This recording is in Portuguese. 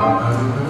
Amém.